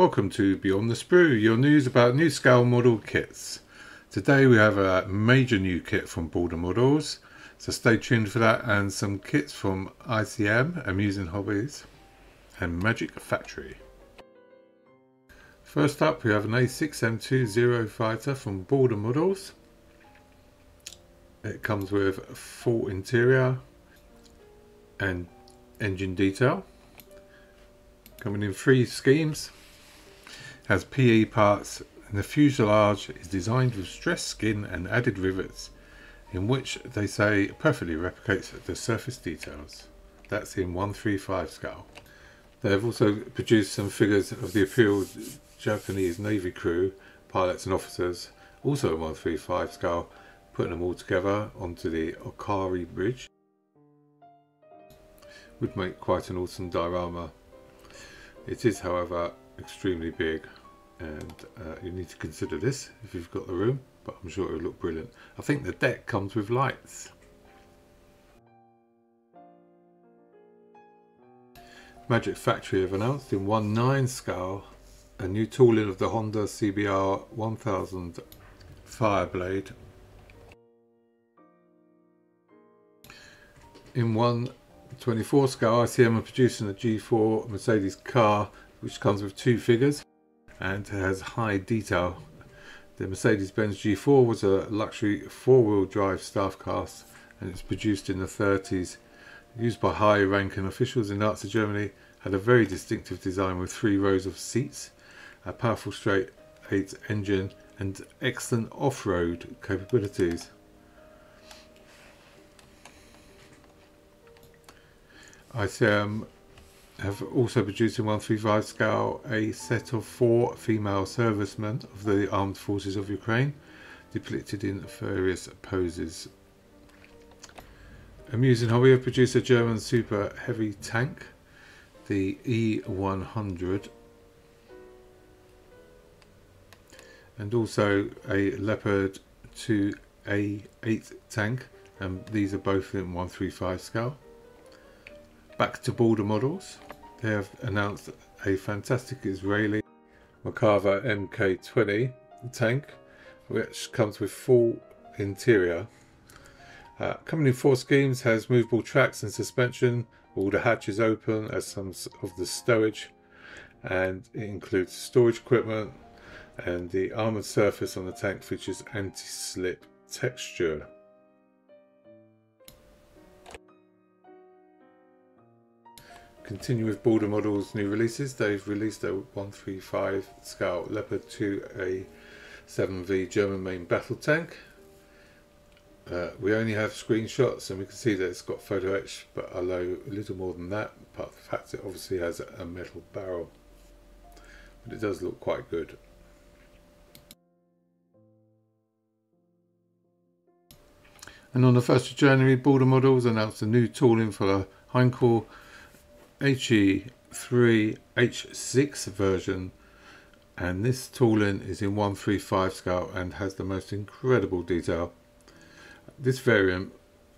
Welcome to Beyond the Sprue, your news about new scale model kits. Today we have a major new kit from Border Models, so stay tuned for that and some kits from ICM, Amusing Hobbies and Magic Factory. First up we have an A6M2 Zero Fighter from Border Models. It comes with full interior and engine detail. Coming in three schemes. Has PE parts and the fuselage is designed with stressed skin and added rivets in which they say perfectly replicates the surface details. That's in 135 scale. They have also produced some figures of the imperial Japanese Navy crew, pilots and officers, also in 135 scale, putting them all together onto the Akagi Bridge. Would make quite an awesome diorama it is, however, extremely big and uh, you need to consider this if you've got the room, but I'm sure it'll look brilliant. I think the deck comes with lights. Magic Factory have announced in 1.9 scale a new tooling of the Honda CBR 1000 Fireblade. In 1 24 scale ICM are producing a G4 Mercedes car which comes with two figures and has high detail. The Mercedes-Benz G4 was a luxury four-wheel drive staff car and it's produced in the 30s. Used by high-ranking officials in Nazi Germany, had a very distinctive design with three rows of seats, a powerful straight 8 engine and excellent off-road capabilities. ICM have also produced in 135 scale a set of four female servicemen of the armed forces of Ukraine, depicted in various poses. Amusing Hobby have produced a German super heavy tank, the E100, and also a Leopard 2A8 tank, and these are both in 135 scale. Back to border models, they have announced a fantastic Israeli Merkava Mk.2D tank, which comes with full interior. Uh, coming in four schemes, has movable tracks and suspension, all the hatches open as some of the stowage, and it includes storage equipment, and the armoured surface on the tank features anti-slip texture. Continue with Border Models new releases. They've released a 135 scale Leopard 2A 7V German main battle tank. Uh, we only have screenshots and we can see that it's got photo etch, but although a little more than that, apart from the fact it obviously has a metal barrel. But it does look quite good. And on the 1st of January, Border Models announced a new tooling for the Heinkel HE3H6 version and this tooling is in 135 scale and has the most incredible detail. This variant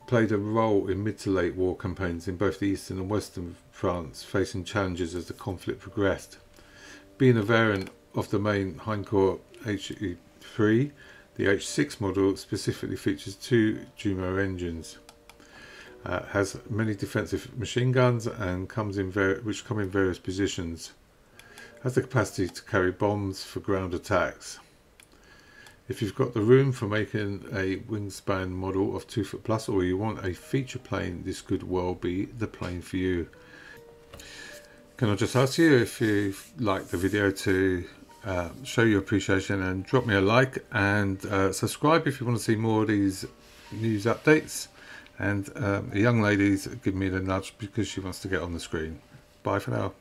played a role in mid to late war campaigns in both the eastern and western France facing challenges as the conflict progressed. Being a variant of the main Heinkel HE3, the H6 model specifically features two Jumo engines. Uh, has many defensive machine guns and comes in which come in various positions. Has the capacity to carry bombs for ground attacks. If you've got the room for making a wingspan model of 2 foot plus or you want a feature plane, this could well be the plane for you. Can I just ask you if you liked the video to uh, show your appreciation and drop me a like and uh, subscribe if you want to see more of these news updates and um, a young lady's giving me the nudge because she wants to get on the screen. Bye for now.